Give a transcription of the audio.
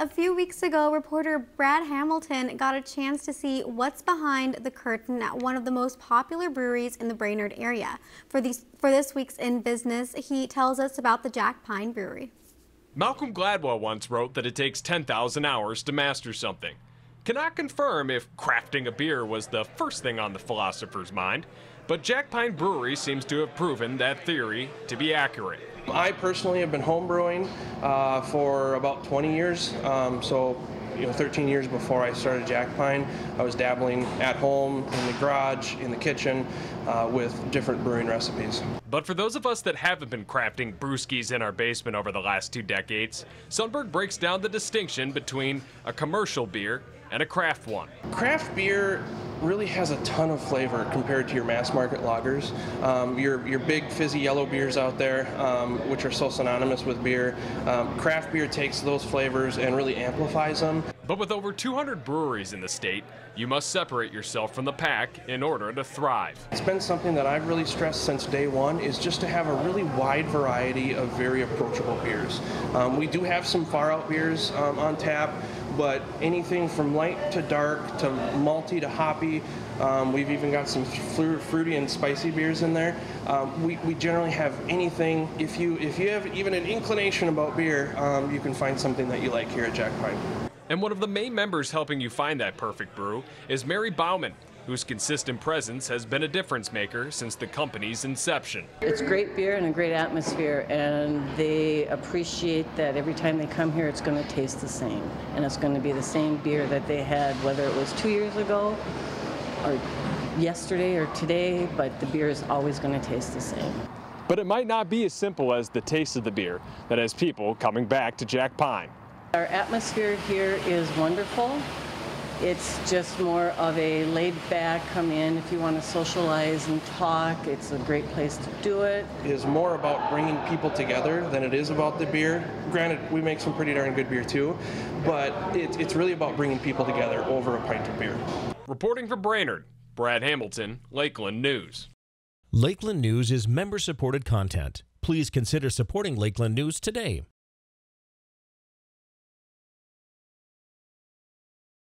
A few weeks ago, reporter Brad Hamilton got a chance to see what's behind the curtain at one of the most popular breweries in the Brainerd area. For, these, for this week's In Business, he tells us about the Jack Pine Brewery. Malcolm Gladwell once wrote that it takes 10,000 hours to master something. Cannot confirm if crafting a beer was the first thing on the philosopher's mind, but Jack Pine Brewery seems to have proven that theory to be accurate. I personally have been homebrewing uh, for about 20 years, um, so you know, 13 years before I started Jack Pine, I was dabbling at home, in the garage, in the kitchen, uh, with different brewing recipes. But for those of us that haven't been crafting brewskis in our basement over the last two decades, Sundberg breaks down the distinction between a commercial beer and a craft one. Craft beer really has a ton of flavor compared to your mass market lagers. Um, your, your big fizzy yellow beers out there, um, which are so synonymous with beer, um, craft beer takes those flavors and really amplifies them. But with over 200 breweries in the state, you must separate yourself from the pack in order to thrive. It's been something that I've really stressed since day one is just to have a really wide variety of very approachable beers. Um, we do have some far out beers um, on tap, but anything from light to dark to malty to hoppy. Um, we've even got some fruity and spicy beers in there. Um, we, we generally have anything. If you if you have even an inclination about beer, um, you can find something that you like here at Jack Pine. And one of the main members helping you find that perfect brew is Mary Bauman, whose consistent presence has been a difference maker since the company's inception. It's great beer and a great atmosphere, and they appreciate that every time they come here, it's going to taste the same. And it's going to be the same beer that they had, whether it was two years ago or yesterday or today, but the beer is always going to taste the same. But it might not be as simple as the taste of the beer that has people coming back to Jack Pine. Our atmosphere here is wonderful. It's just more of a laid back come in if you want to socialize and talk. It's a great place to do it. It is more about bringing people together than it is about the beer. Granted, we make some pretty darn good beer too, but it, it's really about bringing people together over a pint of beer. Reporting for Brainerd, Brad Hamilton, Lakeland News. Lakeland News is member supported content. Please consider supporting Lakeland News today.